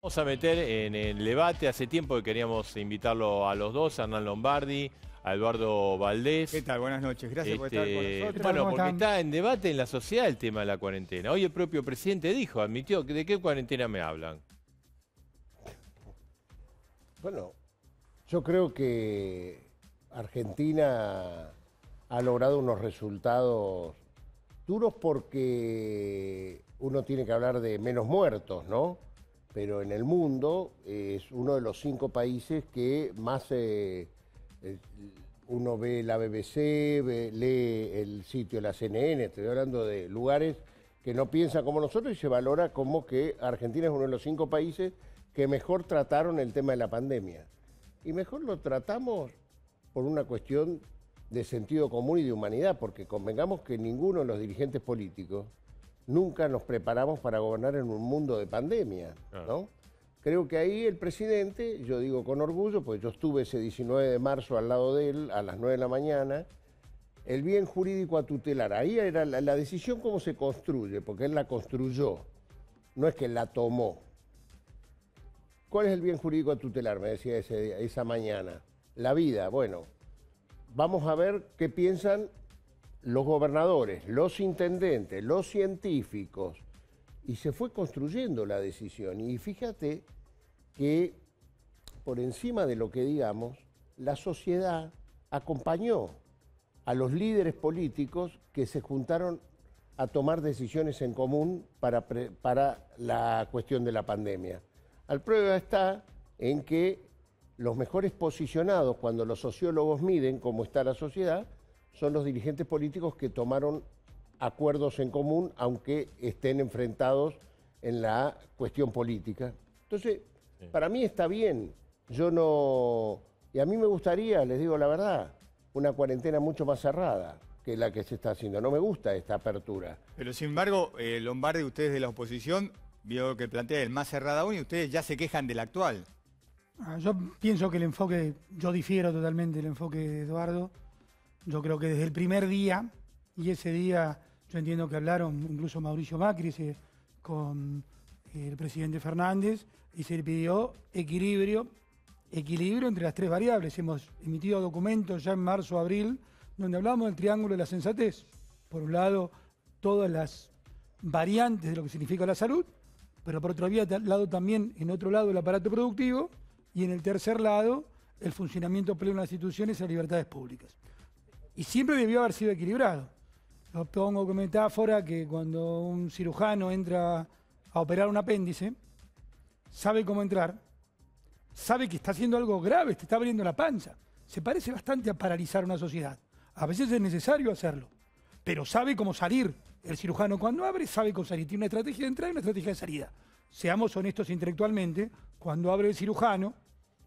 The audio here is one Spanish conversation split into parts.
Vamos a meter en el debate, hace tiempo que queríamos invitarlo a los dos, a Hernán Lombardi, a Eduardo Valdés. ¿Qué tal? Buenas noches, gracias por estar con Este, nosotros. Bueno, ¿Cómo porque están? está en debate en la sociedad el tema de la cuarentena. Hoy el propio presidente dijo, admitió, ¿de qué cuarentena me hablan? Bueno, yo creo que Argentina ha logrado unos resultados duros porque uno tiene que hablar de menos muertos, ¿no? Pero en el mundo es uno de los cinco países que más eh, eh, uno ve la BBC, ve- lee el sitio de la CNN, estoy hablando de lugares que no piensan como nosotros y se valora como que Argentina es uno de los cinco países que mejor trataron el tema de la pandemia. Y mejor lo tratamos por una cuestión de sentido común y de humanidad, porque convengamos que ninguno de los dirigentes políticos nunca nos preparamos para gobernar en un mundo de pandemia, ¿no? Creo que ahí el presidente, yo digo con orgullo, pues yo estuve ese 19 de marzo al lado de él a las 9 de la mañana, el bien jurídico a tutelar, ahí era la, la decisión cómo se construye, porque él la construyó, no es que la tomó. ¿Cuál es el bien jurídico a tutelar? Me decía ese día- esa mañana. La vida, bueno, vamos a ver qué piensan los gobernadores, los intendentes, los científicos. Y se fue construyendo la decisión. Y fíjate que por encima de lo que digamos, la sociedad acompañó a los líderes políticos que se juntaron a tomar decisiones en común para, para la cuestión de la pandemia. Al prueba está en que los mejores posicionados cuando los sociólogos miden cómo está la sociedad son los dirigentes políticos que tomaron acuerdos en común aunque estén enfrentados en la cuestión política. Entonces, para mí está bien. Yo no... Y a mí me gustaría, les digo la verdad, una cuarentena mucho más cerrada que la que se está haciendo. No me gusta esta apertura. Pero sin embargo, eh, Lombardi, ustedes de la oposición, vio que plantea el más cerrada aún y ustedes ya se quejan del actual. Ah, Yo pienso que el enfoque, yo difiero totalmente del enfoque de Eduardo. Yo creo que desde el primer día, y ese día yo entiendo que hablaron incluso Mauricio Macri con el presidente Fernández y se le pidió equilibrio, equilibrio entre las tres variables. Hemos emitido documentos ya en marzo, abril, donde hablamos del triángulo de la sensatez. Por un lado, todas las variantes de lo que significa la salud, pero por otro lado también, en otro lado, el aparato productivo y en el tercer lado, el funcionamiento pleno de las instituciones y las libertades públicas. Y siempre debió haber sido equilibrado. Lo pongo como metáfora que cuando un cirujano entra a operar un apéndice, sabe cómo entrar, sabe que está haciendo algo grave, te está abriendo la panza. Se parece bastante a paralizar una sociedad. A veces es necesario hacerlo, pero sabe cómo salir. El cirujano cuando abre sabe cómo salir. Tiene una estrategia de entrada y una estrategia de salida. Seamos honestos intelectualmente, cuando abre el cirujano,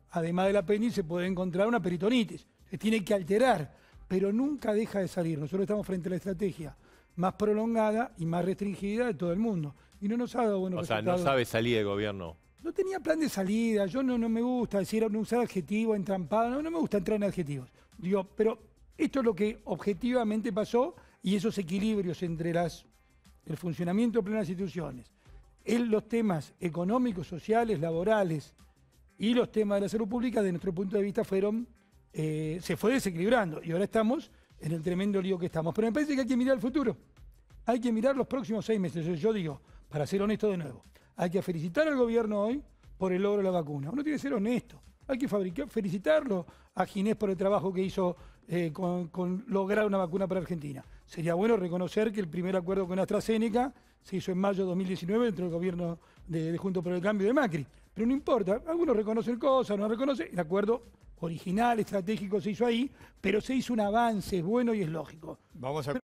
además del apéndice puede encontrar una peritonitis. Se tiene que alterar, pero nunca deja de salir. Nosotros estamos frente a la estrategia más prolongada y más restringida de todo el mundo. Y no nos ha dado buenos O sea, no resultados. sabe salir el gobierno. No tenía plan de salida, yo no, no me gusta decir, no usar adjetivos, entrampado, no, no me gusta entrar en adjetivos. Digo, pero esto es lo que objetivamente pasó y esos equilibrios entre las, el funcionamiento pleno de las instituciones, en los temas económicos, sociales, laborales y los temas de la salud pública, de nuestro punto de vista, fueron, eh, se fue desequilibrando y ahora estamos en el tremendo lío que estamos. Pero me parece que hay que mirar el futuro. Hay que mirar los próximos seis meses. Yo- digo, para ser honesto de nuevo, hay que felicitar al gobierno hoy por el logro de la vacuna. Uno tiene que ser honesto. Hay que felicitarlo a Ginés por el trabajo que hizo eh, con, lograr una vacuna para Argentina. Sería bueno reconocer que el primer acuerdo con AstraZeneca se hizo en mayo de 2019 dentro del gobierno de, de Junto por el Cambio de Macri. Pero no importa, algunos reconocen cosas, no reconocen. El acuerdo original, estratégico se hizo ahí, pero se hizo un avance, es bueno y es lógico. Vamos a